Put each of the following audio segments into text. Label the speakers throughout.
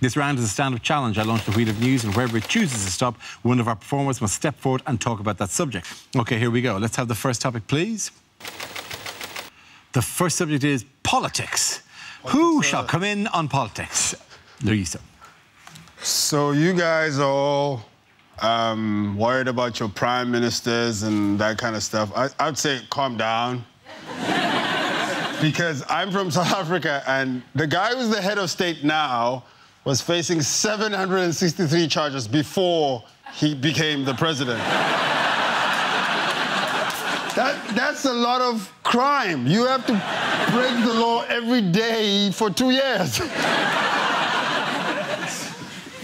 Speaker 1: This round is a stand-up challenge. I launch the wheel of news, and wherever it chooses to stop, one of our performers must step forward and talk about that subject. OK, here we go. Let's have the first topic, please. The first subject is politics. Who shall come in on politics? Loyiso.
Speaker 2: So you guys are all um, worried about your prime ministers and that kind of stuff. I, I'd say calm down. because I'm from South Africa, and the guy who's the head of state now was facing 763 charges before he became the president. that, that's a lot of crime. You have to break the law every day for two years.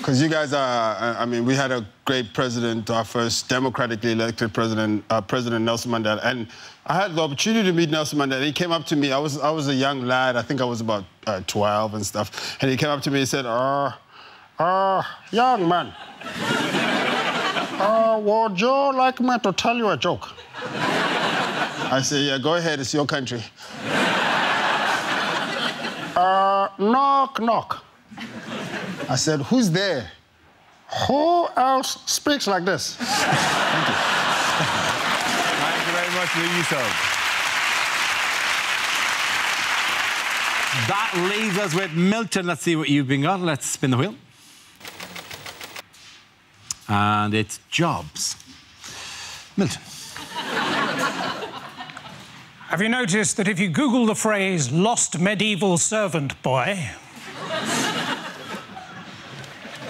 Speaker 2: Because you guys are, I mean, we had a great president, our first democratically elected president, uh, President Nelson Mandela. And I had the opportunity to meet Nelson Mandela. He came up to me. I was, I was a young lad. I think I was about uh, 12 and stuff. And he came up to me and said, uh, uh, young man, uh, would you like me to tell you a joke? I said, yeah, go ahead. It's your country. Uh, knock, knock. I said, who's there? Who else speaks like this? Thank you.
Speaker 1: Thank you very much, Loyiso. That leaves us with Milton. Let's see what you've been got. Let's spin the wheel. And it's jobs. Milton.
Speaker 3: Have you noticed that if you Google the phrase lost medieval servant boy,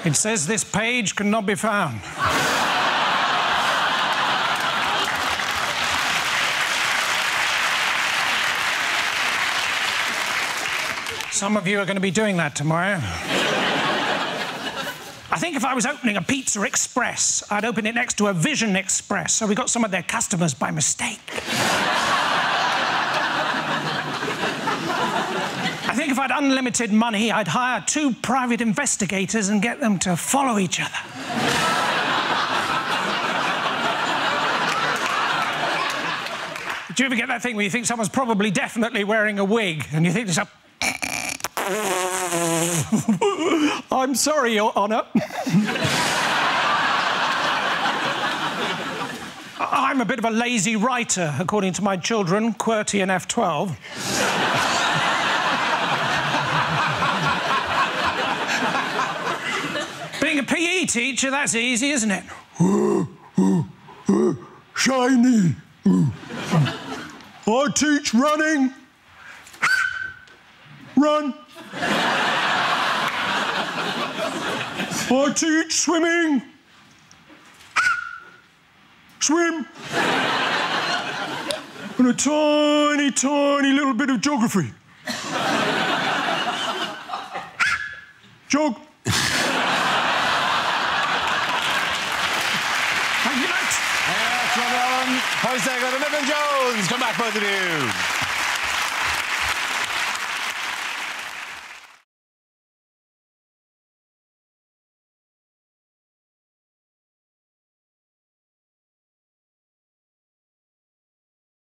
Speaker 3: it says this page cannot be found. Some of you are going to be doing that tomorrow. I think if I was opening a Pizza Express, I'd open it next to a Vision Express, so we got some of their customers by mistake. I think if I'd unlimited money, I'd hire two private investigators and get them to follow each other. Do you ever get that thing where you think someone's probably definitely wearing a wig and you think to yourself, I'm sorry, Your Honour. I'm a bit of a lazy writer, according to my children, QWERTY and F12. Being a PE teacher, that's easy, isn't it?
Speaker 4: Shiny. I teach running. Run. I teach swimming. Swim. And a tiny, tiny little bit of geography. Jog.
Speaker 1: One Jose got Jones. Come back, both of you.